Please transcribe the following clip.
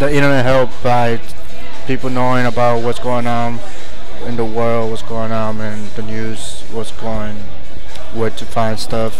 the internet helped by people knowing about what's going on in the world, what's going on in the news, what's going, where to find stuff.